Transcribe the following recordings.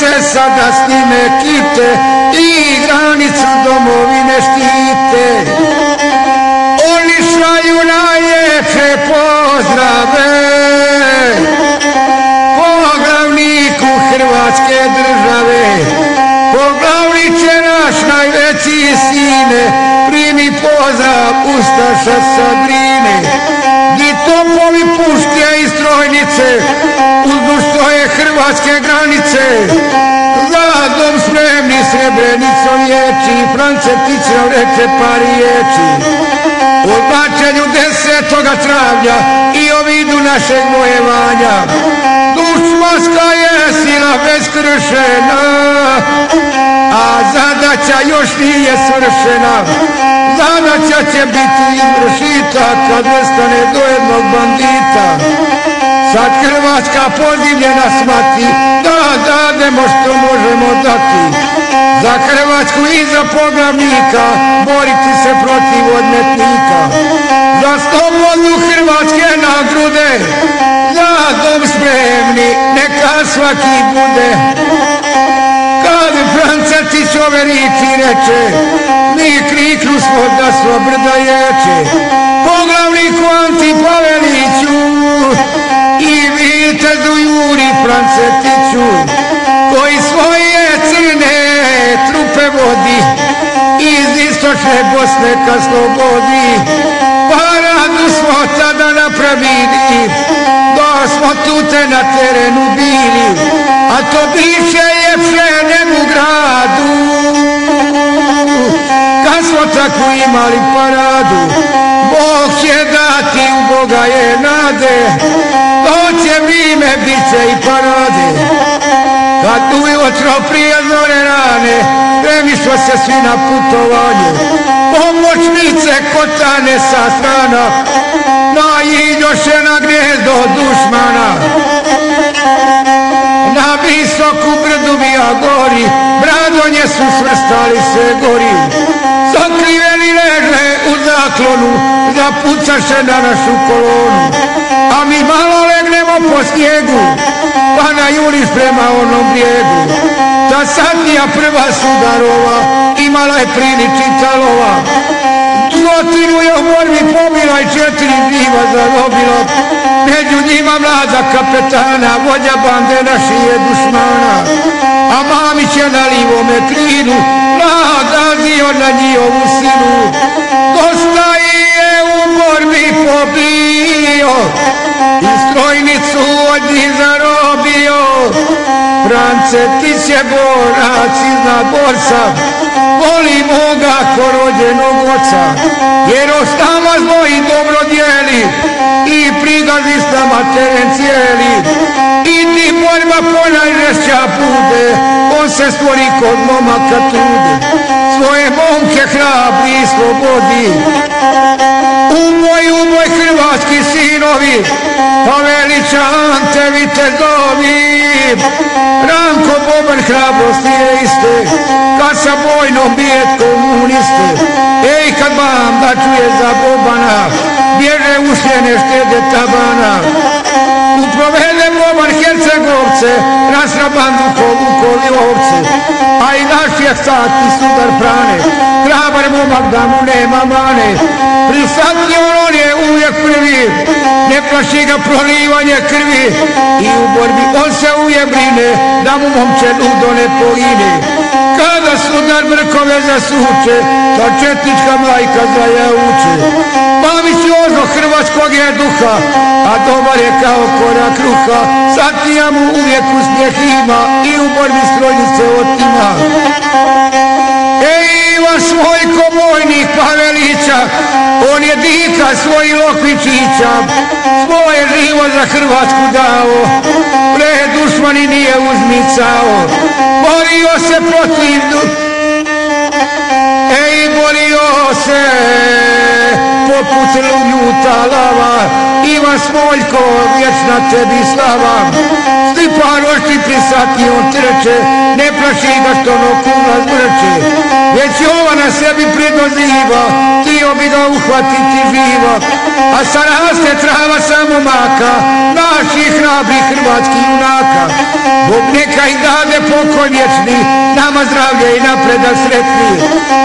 se sada s njime kite I granicu domovine štite. Oni šalju najljepše pozdrave Poglavniku Hrvatske države. Poglavniče naš najveći sine Primi pozdrav Ustaša sa hrvatske granice. Zadom spremni srebrenicom riječi France Tićev reče par riječi značenju desetoga travnja I o vidu našeg vojevanja Dušmanska je sila beskršena A zadaća još nije svršena. Zadaća će biti izvršita Kad nestane do jednog bandita Sad Hrvatska podivljena smati Da dademo što možemo dati. Za Hrvatsku i za poglavnika Boriti se protiv odmetnika. Za slobodu Hrvatske na grude Za dom spremni Neka svaki bude. Kad Francetić ove riči reče Mi kriknu smo da brda ječe Istočne Bosne ka slobodi. Paradu smo tada napravili. Da smo tute na terenu bili. A to biše ljepše nego gradu. Kad smo tako imali paradu Bog će dati, u Boga je nade. Doće vrijeme, bit će i parade. Kad ujutro prije zore rane Premišlo se svi na putovanje. Pomoćnice kotane sa strana. Naiđoše na gnezdo dušmana. Na visoku brdu bija gori. Bradonje su svrstali se gori. Zakriveni leže u zaklonu. Zapucaše na našu kolonu. A mi malo legnemo po snijegu. Pa na prema onom brijegu Satnija prva sudarova Imala je priliči talova Stotinu je u borbi pobila i četiri živa zarobila Među njima mlada kapetana Vođa bande našije dušmana. A Mamić je na livome krilu Nagazio na njihovu silu Dosta je u borbi pobio I strojnicu od njih zarobio France ti će borac iznad borca. Voli moga ko rođenog oca Jer ostava zvoji dobro dijeli. I prigazi s nama teren cijeli. I ti borba ponajžešća bude On se stvori kod momaka trude Svoje momke hrabri i slobodi Umoj, umoj hrvatski sinovi Pa veliča Ante vitezovi Ranko Boban hrabrosti je iste Kad sa bojnom bijet komuniste Ej kad vam da čuje za Bobana Bježe usljene štede tabana. U provede Boban Hercegovce Nasraban Vukovi ovce. A i naš je stati sudar prane Hrabar momak da mu nema mane Prisatni on je uvijek prvi. Ne plaši ga prolivanje krvi. I u borbi on se uvijek brine Da mu momče ludo ne pogine. Kada sudar brkove zasuče Ta četnička majka zajauče Mamić ozo hrvatskog je duha A dobar je kao kora kruha Satnija mu uvijek uspjeh ima I u borbi strojnice otima Svojko vojnik Pavelića, on je dika svojih lokvičića, svoje živo za Hrvatsku dao, pre dušmani nije uzmicao, borio se protiv Ej, borio se poput ljuta lava, Ivan Smoljko, vječna tebi slava. Stipan ošti prisati on trče, ne plaši ga što no kula na sebi pridoziva, tio bi ga uhvatiti živa, a sa raste trava samo maka, naši hrabri hrvatski junaka. Bog neka i dade pokoj vječni, nama zdravlje i napredak sretni,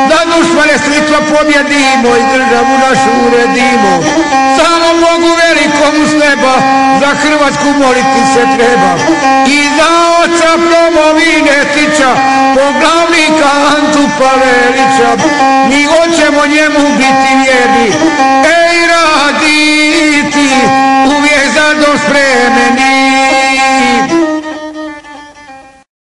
da dušmane slitva pobjedimo i državu našu uredimo. Bogu s neba, za Hrvatsku moliti se treba. I za oca Promovinetića, poglavnika Antu Pavelića, mi hoćemo njemu biti vjerni.